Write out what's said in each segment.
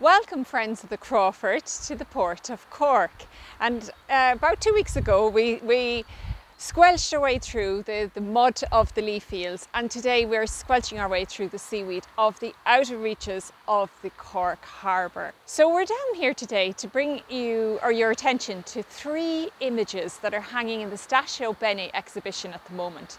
Welcome friends of the Crawford to the port of Cork. And uh, about two weeks ago we, we squelched our way through the, the mud of the Lee Fields and today we're squelching our way through the seaweed of the outer reaches of the Cork Harbour. So we're down here today to bring you or your attention to three images that are hanging in the Statio Bene exhibition at the moment.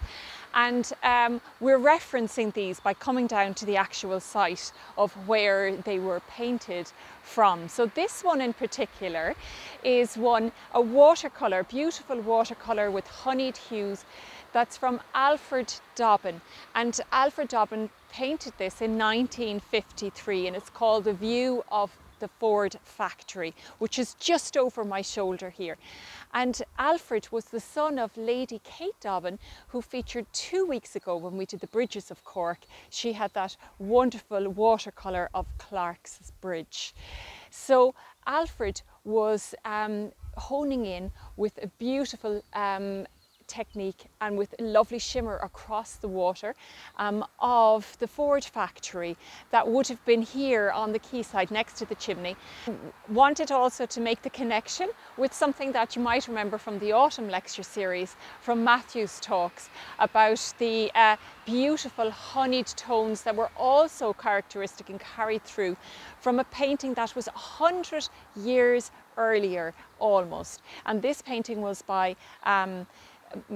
And um, we're referencing these by coming down to the actual site of where they were painted from. So this one in particular is one, a watercolour, beautiful watercolour with honeyed hues that's from Alfred Dobbin. And Alfred Dobbin painted this in 1953 and it's called The View of the Ford factory, which is just over my shoulder here. And Alfred was the son of Lady Kate Dobbin, who featured two weeks ago when we did the bridges of Cork. She had that wonderful watercolour of Clarke's Bridge. So Alfred was um, honing in with a beautiful um, technique and with lovely shimmer across the water um, of the Ford factory that would have been here on the quayside next to the chimney. Wanted also to make the connection with something that you might remember from the autumn lecture series from Matthew's talks about the uh, beautiful honeyed tones that were also characteristic and carried through from a painting that was 100 years earlier almost. And this painting was by um,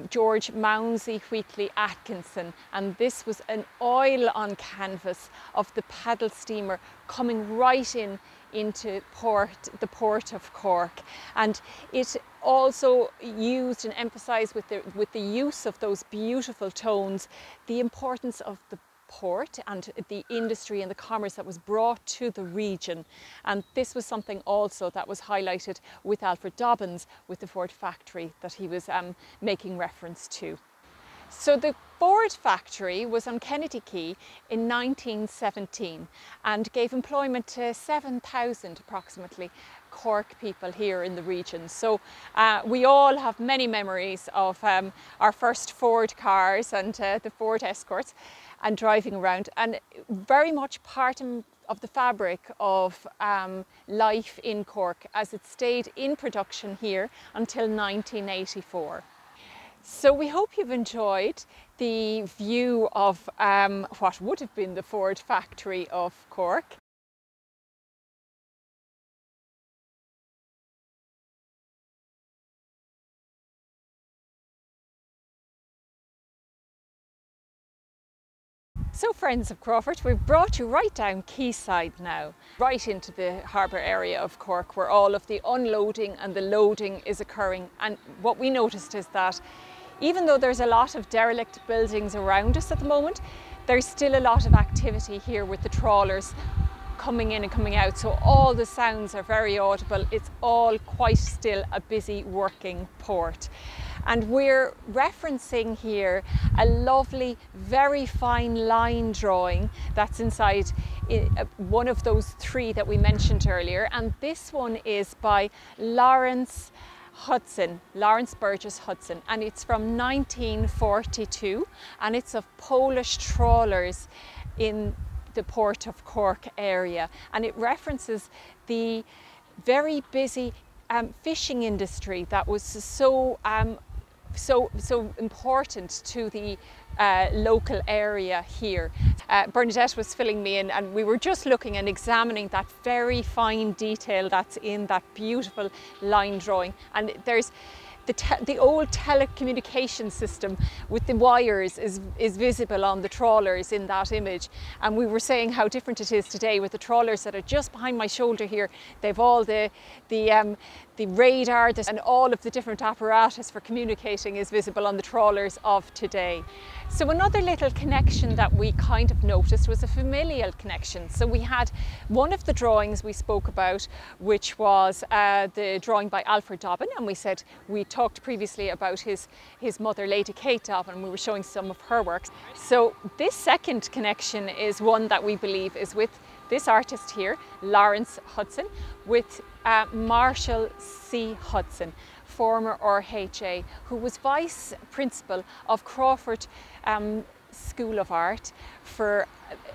George Mounsey Wheatley Atkinson. And this was an oil on canvas of the paddle steamer coming right in into port, the port of Cork. And it also used and emphasized with the, with the use of those beautiful tones the importance of the port and the industry and the commerce that was brought to the region. And this was something also that was highlighted with Alfred Dobbins with the Ford factory that he was um, making reference to. So the Ford factory was on Kennedy Quay in 1917 and gave employment to 7,000 approximately Cork people here in the region. So uh, we all have many memories of um, our first Ford cars and uh, the Ford Escorts and driving around and very much part of the fabric of um, life in Cork as it stayed in production here until 1984. So we hope you've enjoyed the view of um, what would have been the Ford factory of Cork. So friends of Crawford, we've brought you right down quayside now, right into the harbour area of Cork where all of the unloading and the loading is occurring. And what we noticed is that even though there's a lot of derelict buildings around us at the moment, there's still a lot of activity here with the trawlers coming in and coming out. So all the sounds are very audible. It's all quite still a busy working port. And we're referencing here a lovely, very fine line drawing that's inside uh, one of those three that we mentioned earlier. And this one is by Lawrence Hudson, Lawrence Burgess Hudson, and it's from 1942 and it's of Polish trawlers in the port of Cork area. And it references the very busy um, fishing industry that was so um, so, so important to the uh, local area here. Uh, Bernadette was filling me in and we were just looking and examining that very fine detail that's in that beautiful line drawing and there's the, the, old telecommunication system with the wires is, is visible on the trawlers in that image. And we were saying how different it is today with the trawlers that are just behind my shoulder here. They've all the, the, um, the radar and all of the different apparatus for communicating is visible on the trawlers of today. So another little connection that we kind of noticed was a familial connection. So we had one of the drawings we spoke about, which was uh, the drawing by Alfred Dobbin, and we said we talked previously about his, his mother, Lady Kate Dobbin, and we were showing some of her works. So this second connection is one that we believe is with this artist here, Lawrence Hudson, with uh, Marshall C. Hudson, former RHA, who was vice principal of Crawford um, School of Art for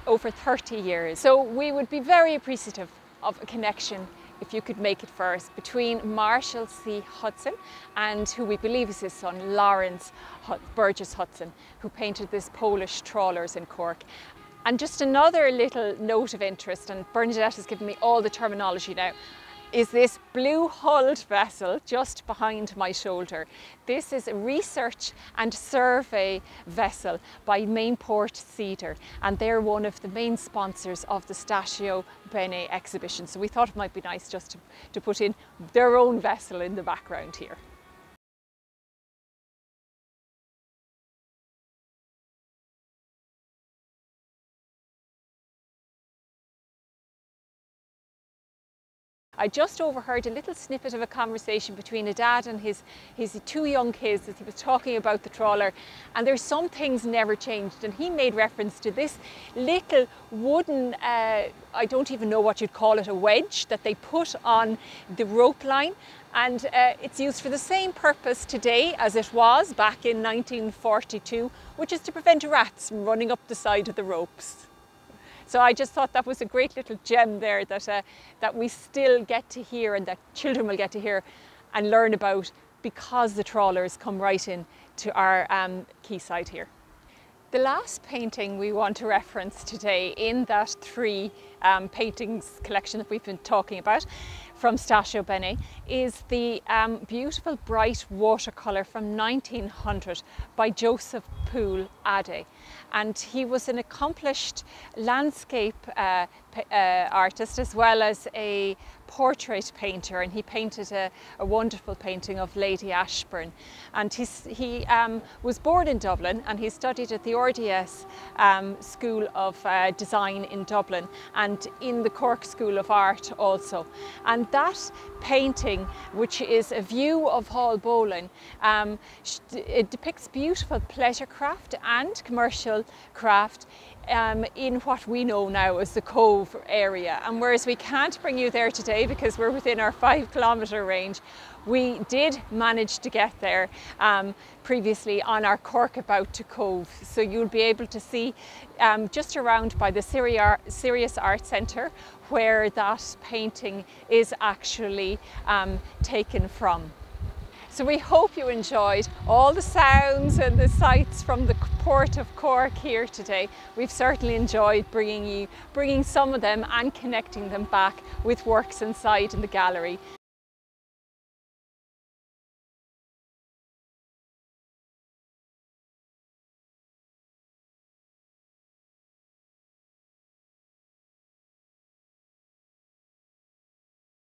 over 30 years. So we would be very appreciative of a connection if you could make it us, between Marshall C. Hudson and who we believe is his son, Lawrence Burgess Hudson, who painted this Polish trawlers in Cork. And just another little note of interest, and Bernadette has given me all the terminology now is this blue hulled vessel just behind my shoulder. This is a research and survey vessel by Mainport Cedar and they're one of the main sponsors of the Statio Bene exhibition. So we thought it might be nice just to, to put in their own vessel in the background here. I just overheard a little snippet of a conversation between a dad and his, his two young kids as he was talking about the trawler. And there's some things never changed. And he made reference to this little wooden, uh, I don't even know what you'd call it, a wedge that they put on the rope line. And uh, it's used for the same purpose today as it was back in 1942, which is to prevent rats from running up the side of the ropes. So I just thought that was a great little gem there that, uh, that we still get to hear and that children will get to hear and learn about because the trawlers come right in to our um, quayside here. The last painting we want to reference today in that three um, paintings collection that we've been talking about from Statio Bene is the um, beautiful bright watercolour from 1900 by Joseph Poole Addey. And he was an accomplished landscape uh, uh, artist as well as a portrait painter. And he painted a, a wonderful painting of Lady Ashburn. And he um, was born in Dublin and he studied at the RDS um, School of uh, Design in Dublin and in the Cork School of Art also. And that painting which is a view of Haulbowline um, it depicts beautiful pleasure craft and commercial craft um, in what we know now as the Cobh area. And whereas we can't bring you there today because we're within our five kilometre range, we did manage to get there um, previously on our Cork About to Cobh. So you'll be able to see um, just around by the Sirius Art Centre where that painting is actually um, taken from. So we hope you enjoyed all the sounds and the sights from the port of Cork here today. We've certainly enjoyed bringing you, bringing some of them and connecting them back with works inside in the gallery.